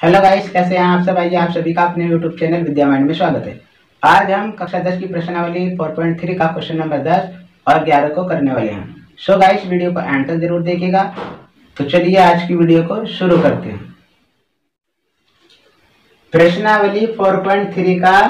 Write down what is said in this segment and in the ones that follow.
Hello guys कैसे हैं आप सब? आइए आप सभी का अपने यूट्यूब चैनल विद्या माइंड में स्वागत है। आज हम कक्षा दस की प्रश्नावली 4.3 का क्वेश्चन नंबर 10 और 11 को करने वाले हैं। सो so गाइस वीडियो को एंड तक ज़रूर देखिएगा। तो चलिए आज की वीडियो को शुरू करते हैं। प्रश्नावली 4.3 का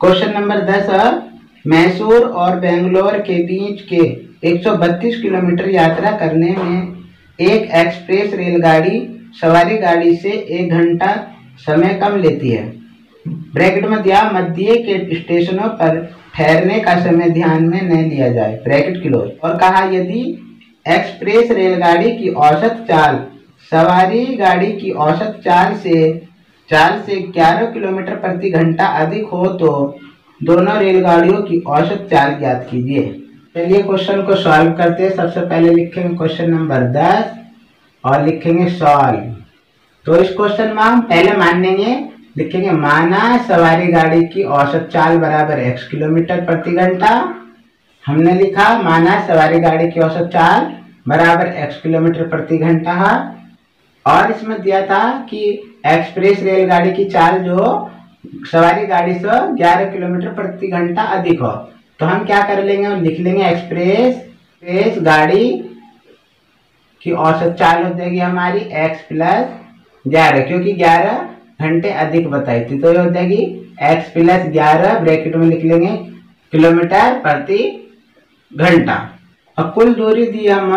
क्वेश्चन नंबर 10 मैसूर और बेंगलोर के बीच के 132 किलोमीटर यात्रा करने में एक एक्सप्रेस रेलगाड़ी सवारी गाड़ी से एक घंटा समय कम लेती है। ब्रैकेट दिया मध्य के स्टेशनों पर ठहरने का समय ध्यान में न लिया जाए। Bracket close. और कहा, यदि एक्सप्रेस रेलगाड़ी की औसत चाल, सवारी गाड़ी की औसत चाल से चाल से 11 किलोमीटर प्रति घंटा अधिक हो तो दोनों रेलगाड़ियों की औसत चाल ज्ञात कीजिए। चलिए क्वेश्चन को सॉल्व करते हैं। सबसे पहले लिखेंगे क्वेश्चन नंबर दस। और लिखेंगे सॉल्व। तो इस क्वेश्चन में हम पहले मान लेंगे लिखेंगे, माना सवारी गाड़ी की औसत चाल बराबर x किलोमीटर प्रति घंटा। हमने लिखा, माना सवारी गाड़ी की औसत चाल बराबर x किलोमीटर प्रति घंटा। है और इसमें दिया था कि एक्सप्रेस रेलगाड़ी की चाल जो सवारी गाड़ी से 11 किलोमीटर प्रति घंटा अधिक हो। तो हम क्या कर लेंगे? लिख लेंगे एक्सप्रेस एक्सप्रेस गाड़ी की औसत चाल हो जाएगी हमारी x प्लस ग्यारह, क्योंकि ग्यारह घंटे अधिक बताई थी तो ये हो जाएगी x प्लस ग्यारह ब्रैकेट में लिख लेंगे किलोमीटर प्रति घंटा। और कुल दूरी दी हम,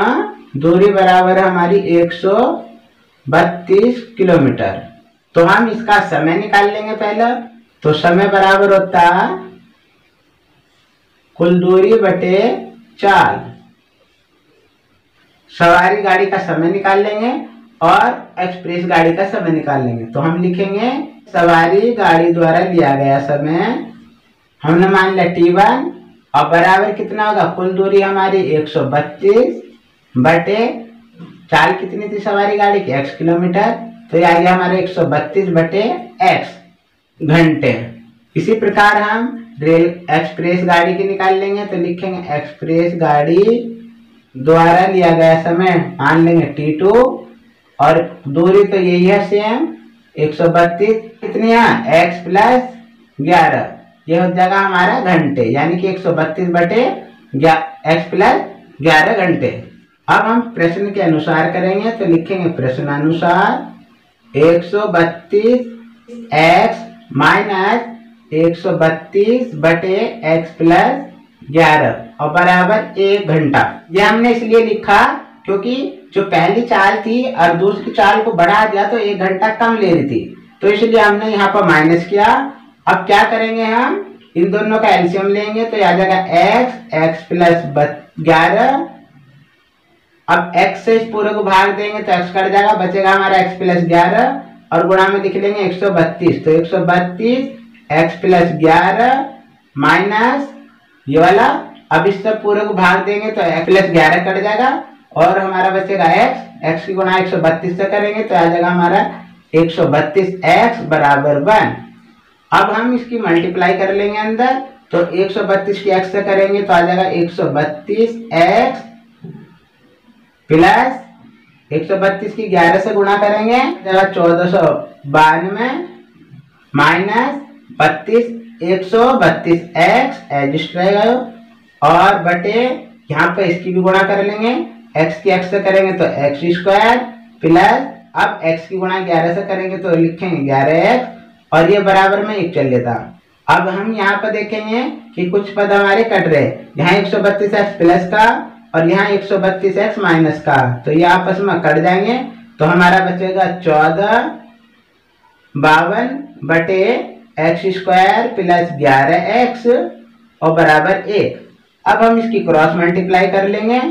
दूरी बराबर हमारी 132 किलोमीटर। तो हम इसका समय निकाल लेंगे पहले। तो समय बराबर होता कुल दूरी बटे चाल सवारी गाड़ी का समय निकाल लेंगे और एक्सप्रेस गाड़ी का समय निकाल लेंगे। तो हम लिखेंगे, सवारी गाड़ी द्वारा लिया गया समय, हमने मान लिया टी वन, और बराबर कितना होगा? कुल दूरी हमारी 132 बटे चाल कितनी थी सवारी गाड़ी की? X kilometre. तो ये आ गया हमारे 132 बटे x घंटे। इसी प्रकार हम रेल एक्सप्रेस गाड़ी की निकाल लेंगे तो लिखेंगे एक्सप्रेस गाड़ी द्वारा लिया गया समय मान लेंगे टी टू और दूरी तो यही है सेम 132 कितनी है? एक्स प्लस ग्यारह। यह हो जाएगा हमारा घंटे, यानी कि 132 बटे एक्स प्लस ग्यारह घंटे। अब हम प्रश्न के अनुसार करेंगे तो लिखेंगे प्रश्नानुसार 132 एक्स माइनस 132 बटे एक्स प्लस ग्यारह और बराबर एक घंटा। ये हमने इसलिए लिखा क्योंकि जो पहली चाल थी और दूसरी चाल को बढ़ा दिया तो एक घंटा कम ले रही थी। तो इसलिए हमने यहाँ पर माइनस किया। अब क्या करेंगे हम? इन दोनों का एल्सियम लेंगे तो आ जाएगा एक्स एक्स प्लस ग्यारह। अब एक्स से इस पूरे को भाग देंगे तो एक्स कट जाएगा, बचेगा हमारा एक्स प्लस ग्यारह और गुणा में लिख लेंगे एक सौ बत्तीस। तो एक सौ बत्तीस एक्स प्लस ग्यारह माइनस ये वाला, अब इस सब पूरे को भाग देंगे तो एक्स प्लस ग्यारह कट जाएगा और हमारा बचेगा एक्स एक्स की गुणा एक सौ बत्तीस से करेंगे तो आ जाएगा हमारा एक सौ बत्तीस एक्स बराबर वन। अब हम इसकी मल्टीप्लाई कर लेंगे अंदर तो एक सौ बत्तीस की एक्स से करेंगे तो आ जाएगा एक सौ बत्तीस एक्स प्लस एक सौ बत्तीस की ग्यारह से गुणा करेंगे चौदह सौ बानवे माइनस बत्तीस एक सौ बत्तीस एक्स एडजस्ट रहेगा और बटे, यहाँ पे इसकी भी गुणा कर लेंगे। एक्स की एक्स से करेंगे तो एक्स स्क्वायर प्लस अब एक्स की गुणा ग्यारह से करेंगे तो लिखेंगे ग्यारह एक्स और ये बराबर में एक चल लेता अब हम यहाँ पर देखेंगे कि कुछ पद हमारे कट रहे यहाँ एक सौ बत्तीस एक्स प्लस का और यहाँ एक सौ बत्तीस एक्स माइनस का तो ये आपस में कट जाएँगे। तो हमारा बचेगा चौदह बावन बटे एक्स स्क्वायर प्लस ग्यारह एक्स और बराबर एक अब हम इसकी क्रॉस मल्टीप्लाई कर लेंगे,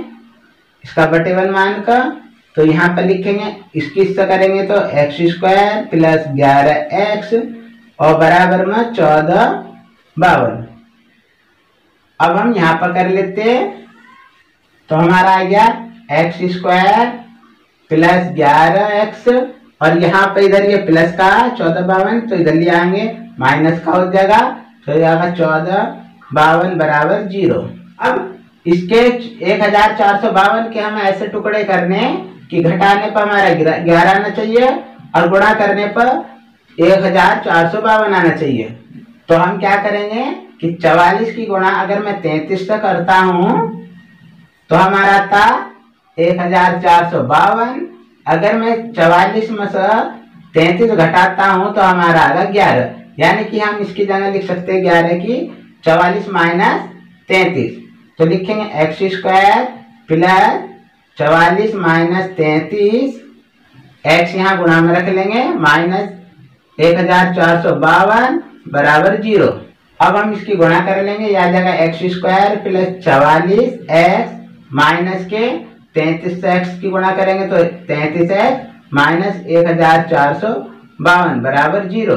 इसका बटे वन मान का तो यहाँ पर लिखेंगे, इसकी इससे करेंगे तो एक्स स्क्वायर प्लस ग्यारह एक्स और बराबर में चौदह बावन. अब हम यहाँ पर कर लेते हैं तो हमारा आ गया एक्स स्क्वायर प्लस ग्यारह एक्स और यहाँ पर इधर ये प्लस का चौदह बावन तो इधर ले आएँगे माइनस का हो जाएगा तो जाएगा चौदह बावन बराबर ज़ीरो। अब इसके एक हज़ार चार सौ बावन के हम ऐसे टुकड़े करने कि घटाने पर हमारा ग्यारह आना चाहिए और गुणा करने पर एक हज़ार चार सौ बावन आना चाहिए। तो हम क्या करेंगे कि चवालीस की गुणा, अगर मैं तैतीस से करता हूँ तो हमारा था एक हज़ार चार सौ बावन। अगर मैं चवालीस में से तैतीस घटाता हूँ तो हमारा आगा ग्यारह। यानी कि हम इसकी जगह लिख सकते हैं ग्यारह की चवालीस माइनस तैतीस। तो लिखेंगे एक्स स्क्वायर प्लस चवालीस माइनस तैतीस। एक्स यहाँ गुणा में रख लेंगे, माइनस एक हज़ार चार सौ बावन बराबर ज़ीरो। अब हम इसकी गुणा कर लेंगे या जगह एक्स स्क्वायर प्लस चवालीस एक्स माइनस के तैतीस एक्स की गुणा करेंगे तो तैतीस एक्स माइनस एक हज़ार चार सौ बावन बराबर ज़ीरो।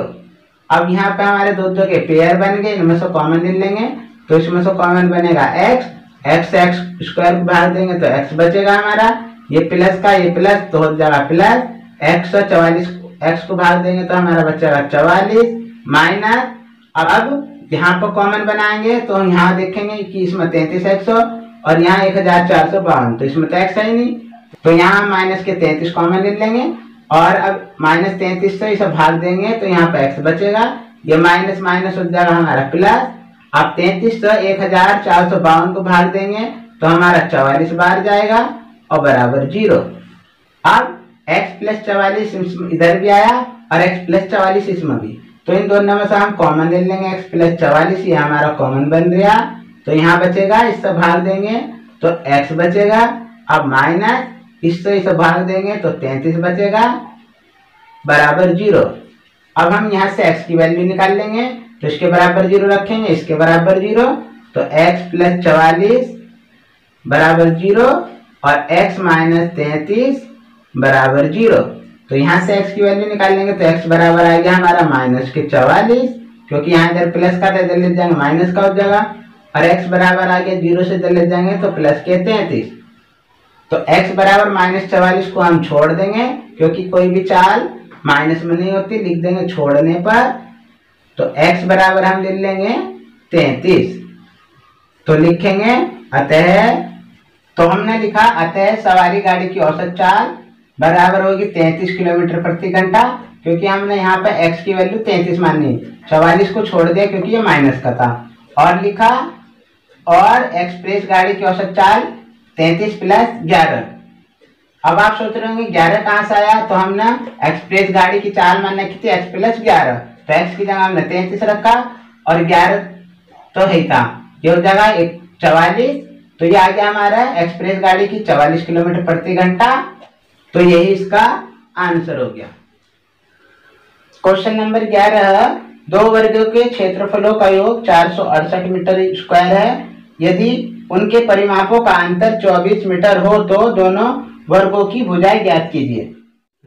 अब यहाँ पे हमारे दो दो के पेयर बन गए इनमें से कॉमन ले लेंगे तो इसमें से कॉमन बनेगा एक्स एक्स एक्स स्क्वायर भाग देंगे तो एक्स बचेगा हमारा, ये प्लस का ये प्लस तो हो जाएगा प्लस एक्स चवालीस एक्स को भाग देंगे तो हमारा बचेगा चवालीस माइनस अब अब यहाँ पर कॉमन बनाएँगे तो यहाँ देखेंगे कि इसमें तैतीस एक्स और यहाँ एक हज़ार चार सौ बावन तो इसमें तो एक्स ही नहीं तो यहाँ माइनस के तैतीस कॉमन ले लेंगे और अब माइनस तैतीस से इसे भाग देंगे तो यहाँ पर एक्स बचेगा। ये माइनस माइनस हो जाएगा हमारा प्लस। अब तैतीस से एक हज़ार चार सौ बावन को भाग देंगे तो हमारा चवालीस बार जाएगा और बराबर ज़ीरो। अब x प्लस चवालीस इधर भी आया और x प्लस चवालीस इसमें भी। तो इन दोनों में से हम कॉमन ले लेंगे। x प्लस चवालीस, ये हमारा कॉमन बन गया। तो यहाँ बचेगा, इससे भाग देंगे। तो x बचेगा। अब माइनस इससे इसे भाग देंगे तो तैतीस बचेगा, बराबर ज़ीरो। अब हम यहाँ से x की वैल्यू निकाल लेंगे तो इसके बराबर ज़ीरो रखेंगे, इसके बराबर ज़ीरो तो x प्लस चवालीस बराबर ज़ीरो, और x माइनस तैतीस बराबर ज़ीरो। तो यहाँ से x की वैल्यू निकाल लेंगे तो x बराबर आ गया हमारा माइनस के चवालीस, क्योंकि यहाँ इधर प्लस का था इधर ले जाएँगे माइनस का हो जाएगा, और x बराबर आ गया ज़ीरो से इधर ले जाएँगे तो प्लस के तैतीस। तो x बराबर माइनस चवालीस को हम छोड़ देंगे, क्योंकि कोई भी चाल माइनस में नहीं होती, लिख देंगे छोड़ने पर। तो x बराबर हम ले लेंगे तैतीस। तो लिखेंगे, अतः तो हमने लिखा, अतः सवारी गाड़ी की औसत चाल बराबर होगी तैतीस किलोमीटर प्रति घंटा, क्योंकि हमने यहाँ पर x की वैल्यू तैतीस मानी। चवालीस को छोड़ दिया, क्योंकि ये माइनस का था। और लिखा, और एक्सप्रेस गाड़ी की औसत चाल तैतीस प्लस ग्यारह। अब आप सोच रहे होंगे, ग्यारह कहाँ से आया? तो हमने एक्सप्रेस गाड़ी की चाल मानने की थी एक्स प्लस ग्यारह। तो एक्स की जगह हमने तैतीस रखा और ग्यारह तो है था ये हो जाएगा एक चवालीस। तो ये आ गया हमारा एक्सप्रेस गाड़ी की चवालीस किलोमीटर प्रति घंटा। तो यही इसका आंसर हो गया। क्वेश्चन नंबर ग्यारह दो वर्गों के क्षेत्रफलों का योग चार सौ अड़सठ मीटर स्क्वायर है। यदि उनके परिमापों का अंतर 24 मीटर हो तो दोनों वर्गों की भुजाएँ ज्ञात कीजिए।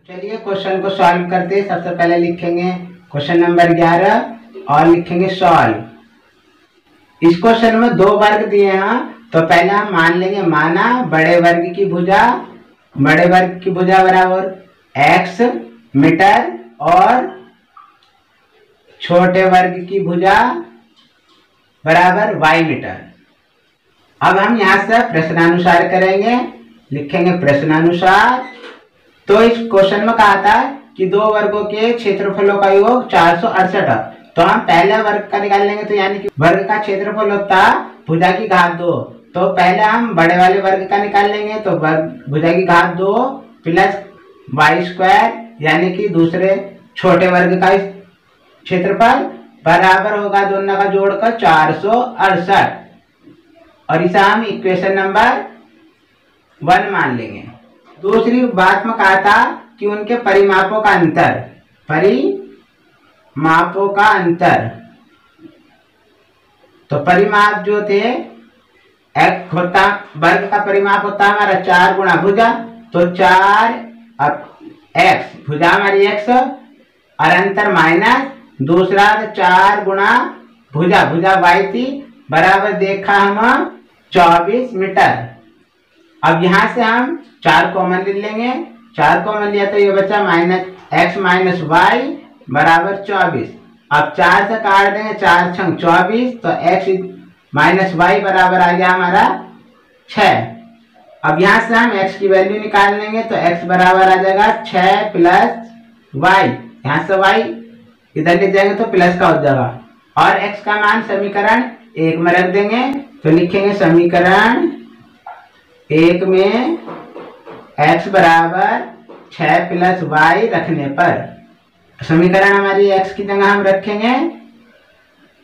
चलिए क्वेश्चन को सॉल्व करते हैं। सबसे पहले लिखेंगे क्वेश्चन नंबर ग्यारह और लिखेंगे सॉल्व इस क्वेश्चन में दो वर्ग दिए हैं। तो पहले हम मान लेंगे माना, बड़े वर्ग की भुजा, बड़े वर्ग की भुजा बराबर एक्स मीटर और छोटे वर्ग की भुजा बराबर वाई मीटर। अब हम यहाँ से प्रश्नानुसार करेंगे, लिखेंगे प्रश्नानुसार। तो इस क्वेश्चन में कहा था कि दो वर्गों के क्षेत्रफलों का योग चार सौ अड़सठ। तो हम पहले वर्ग का निकाल लेंगे तो यानी कि वर्ग का क्षेत्रफल होता भुजा की घात दो। तो पहले हम बड़े वाले वर्ग का निकाल लेंगे तो वर्ग, भुजा की घात दो प्लस वाई स्क्वायर यानी कि दूसरे छोटे वर्ग का क्षेत्रफल बराबर होगा दोनों का जोड़कर चार सौ अड़सठ। और इसे हम इक्वेशन नंबर वन मान लेंगे। दूसरी बात में कहा था कि उनके परिमापों का अंतर, परिमापों का अंतर। तो परिमाप जो थे एक होता, वर्ग का परिमाप होता हमारा चार गुणा भुजा तो चार एक्स भुजा हमारी एक्स और अंतर माइनस दूसरा चार गुणा भुजा भुजा वाई थी, बराबर देखा हम चौबीस मीटर। अब यहाँ से हम चार कॉमन ले लेंगे। चार कॉमन लिया तो ये बचा माइनस एक्स माइनस वाई बराबर चौबीस। अब चार से काट देंगे, चार छंग चौबीस तो एक्स माइनस वाई बराबर आ गया हमारा छ अब यहाँ से हम x की वैल्यू निकाल लेंगे तो x बराबर आ जाएगा छ प्लस वाई यहाँ से y इधर ले जाएँगे तो प्लस का हो जाएगा। और x का मान समीकरण एक में रख देंगे। तो लिखेंगे समीकरण एक में x बराबर छ प्लस वाई रखने पर। समीकरण हमारी x की जगह हम रखेंगे।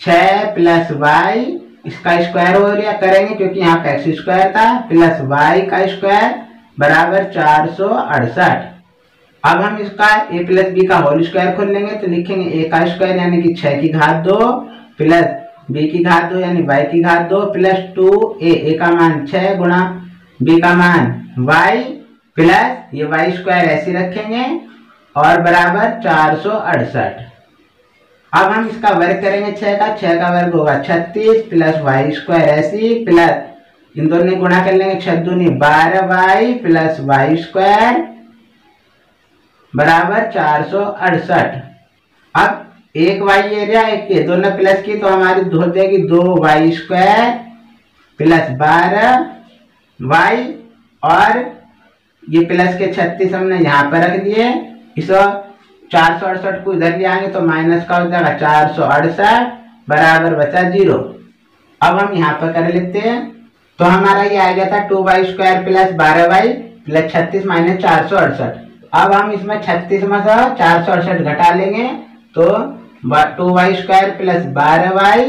छ प्लस वाई इसका स्क्वायर हो गया, करेंगे क्योंकि यहाँ पे एक्स स्क्वायर था। प्लस वाई का स्क्वायर बराबर चार सौ अड़सठ। अब हम इसका ए प्लस बी का होल स्क्वायर खोल लेंगे तो लिखेंगे ए का स्क्वायर यानी कि छह की घात दो प्लस बी की घात दो यानी वाई की घात दो प्लस टू ए ए का मान छह गुणा बी का मान वाई प्लस ये वाई स्क्वायर ऐसे रखेंगे और बराबर चार सौ अड़सठ। अब हम इसका वर्ग करेंगे छह का छह का वर्ग होगा छत्तीस प्लस वाई स्क्वायर ऐसी प्लस इन दोनों गुणा कर लेंगे छह दूनी बारह वाई प्लस वाई स्क्वायर बराबर चार सौ अड़सठ। अब एक वाई एरिया एक के, दोनों प्लस की तो हमारी हो जाएगी दो वाई स्क्वायर प्लस बारह वाई और ये प्लस के छत्तीस हमने यहाँ पर रख दिए। इस चार सौ अड़सठ को इधर ले आएँगे तो माइनस का हो जाएगा चार सौ अड़सठ बराबर बचा ज़ीरो। अब हम यहाँ पर कर लेते हैं। तो हमारा ये आ गया था टू वाई स्क्वायर प्लस बारह वाई प्लस छत्तीस माइनस चार सौ अड़सठ। अब हम इसमें छत्तीस में से चार सौ अड़सठ घटा लेंगे तो टू वाई स्क्वायर प्लस बारह वाई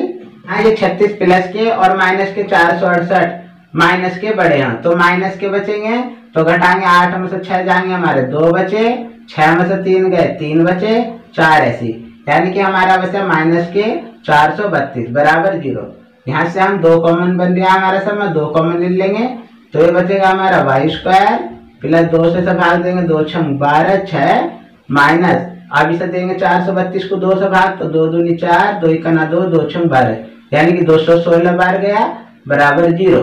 हाँ ये छत्तीस प्लस के और माइनस के चार सौ अड़सठ, माइनस के बड़े हैं। तो माइनस के बचेंगे तो घटाएँगे आठ में से छह जाएँगे, हमारे दो बचे, छह में से तीन गए, तीन बचे, चार ऐसी। यानी कि हमारा बचा माइनस के चार सौ बत्तीस, बराबर ज़ीरो। यहाँ से हम दो कॉमन बन गया हमारा समय दो कॉमन ले लेंगे। तो ये बचेगा हमारा वाई स्क्वायर प्लस दो से सब भाग देंगे, दो छ बारह माइनस अब इसे देंगे चार सौ बत्तीस को दो से भाग तो दो दूनी चार, दो इकना दो दो छ बारह। यानी कि दो सौ सोलह बार गया, बराबर ज़ीरो।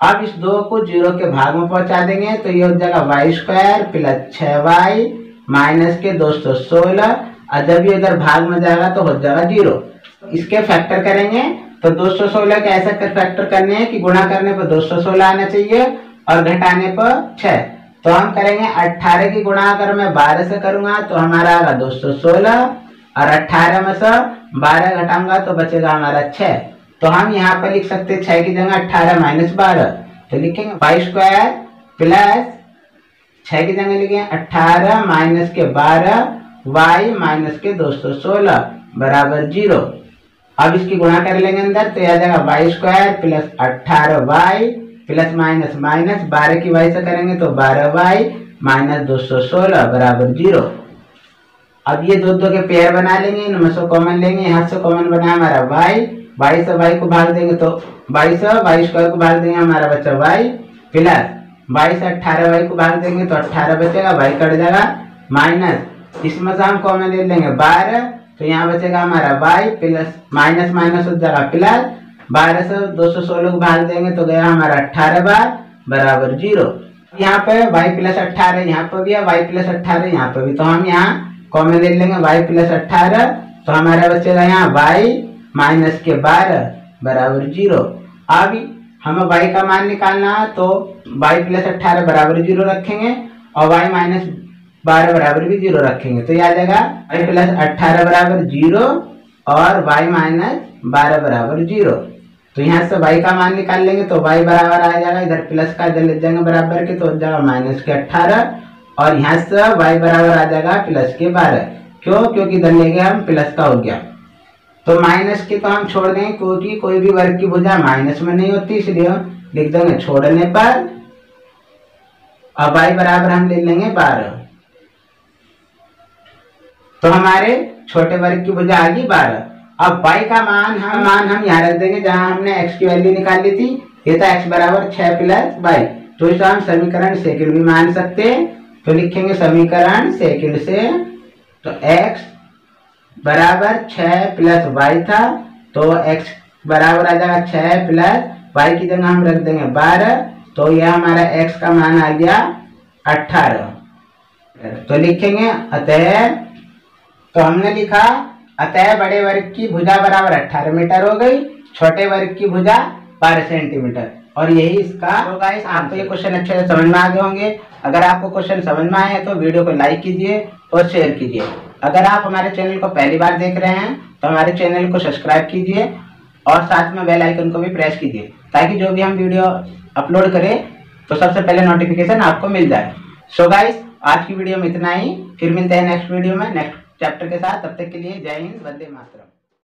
अब इस दो को ज़ीरो के भाग में पहुँचा देंगे तो ये हो जाएगा वाई स्क्वायर प्लस छ वाई माइनस के दो सौ सोलह, और जब ये इधर भाग में जाएगा तो हो जाएगा ज़ीरो। इसके फैक्टर करेंगे तो दो सौ सोलह के ऐसा फैक्टर करने हैं कि गुणा करने पर दो सौ सोलह आना चाहिए, और घटाने पर छ तो हम करेंगे अट्ठारह की गुणा अगर मैं बारह से करूँगा तो हमारा आएगा दो सौ सोलह, और अट्ठारह में से बारह घटाऊँगा तो बचेगा हमारा छह। तो हम यहाँ पर लिख सकते छह की जगह अट्ठारह माइनस बारह तो लिखेंगे बाईस स्क्वायर प्लस छह की जगह लिखेंगे अट्ठारह माइनस के बारह वाई माइनस के दो सौ सोलह, बराबर ज़ीरो। अब इसकी गुणा कर लेंगे अंदर तो यह आ जाएगा बाईस स्क्वायर प्लस अट्ठारह वाई प्लस माइनस माइनस बारह की वाई से करेंगे तो बारह वाई माइनस दो सौ सोलह बराबर ज़ीरो। अब ये दो दो के पेयर बना लेंगे, इनमें से कॉमन लेंगे, यहाँ से कॉमन बना हमारा वाई बाईस वाई को भाग देंगे तो बाईस बाईस स्क्वायर को भाग देंगे हमारा बच्चा वाई प्लस बाईस अट्ठारह वाई को भाग देंगे तो अट्ठारह बचेगा वाई कट जाएगा माइनस इसमें से हम कॉमन ले लेंगे बारह तो यहाँ बचेगा हमारा वाई प्लस माइनस माइनस हो जाएगा प्लस बारह से, दो सौ सोलह को भाग देंगे तो गया हमारा अट्ठारह बार बराबर ज़ीरो। यहाँ पे वाई प्लस अट्ठारह, यहाँ पे भी है वाई प्लस अट्ठारह, यहाँ पे भी। तो हम यहाँ कॉमन ले लेंगे वाई प्लस अट्ठारह तो हमारा बचेगा यहाँ वाई माइनस के बारह बराबर ज़ीरो। अब हमें y का मान निकालना है तो y प्लस अट्ठारह बराबर ज़ीरो रखेंगे और y माइनस बारह बराबर भी ज़ीरो रखेंगे। तो याद आएगा y प्लस अट्ठारह बराबर ज़ीरो और y माइनस बारह बराबर ज़ीरो। तो यहाँ से y का मान निकाल लेंगे तो y बराबर आ जाएगा, इधर प्लस का इधर ले जाएँगे बराबर के तो हो जाएगा माइनस के अट्ठारह और यहाँ से y बराबर आ जाएगा प्लस के बारह। क्यों? क्योंकि इधर ले गए हम प्लस का हो गया। तो माइनस की तो हम छोड़ देंगे, क्योंकि कोई भी वर्ग की भुजा माइनस में नहीं होती, इसलिए हम लिख देंगे छोड़ने पर। अब y बराबर हम ले लेंगे बारह। तो हमारे छोटे वर्ग की भुजा आ गई बारह। अब y का मान हम मान हम यहाँ रख देंगे जहाँ हमने x की वैल्यू निकाल ली थी। ये था x बराबर छह प्लस वाई तो इसे हम समीकरण सेकंड भी मान सकते हैं। तो लिखेंगे समीकरण सेकंड से। तो x बराबर छ प्लस वाई था। तो x बराबर आ जाएगा छ प्लस वाई की जगह हम रख देंगे बारह। तो यह हमारा x का मान आ गया अठारह। तो लिखेंगे अतः तो हमने लिखा अतः बड़े वर्ग की भुजा बराबर अठारह मीटर हो गई छोटे वर्ग की भुजा बारह सेंटीमीटर। और यही इसका तो गाइस आपको ये क्वेश्चन अच्छे से समझ में आ गए होंगे। अगर आपको क्वेश्चन समझ में आए तो वीडियो को लाइक कीजिए और शेयर कीजिए। अगर आप हमारे चैनल को पहली बार देख रहे हैं तो हमारे चैनल को सब्सक्राइब कीजिए और साथ में बेल आइकन को भी प्रेस कीजिए ताकि जो भी हम वीडियो अपलोड करें तो सबसे पहले नोटिफिकेशन आपको मिल जाए। सो so गाइस आज की वीडियो में इतना ही। फिर मिलते हैं नेक्स्ट वीडियो में। नेक्स्ट चैप्टर के साथ तब तक के लिए जय हिंद वंदे मातरम।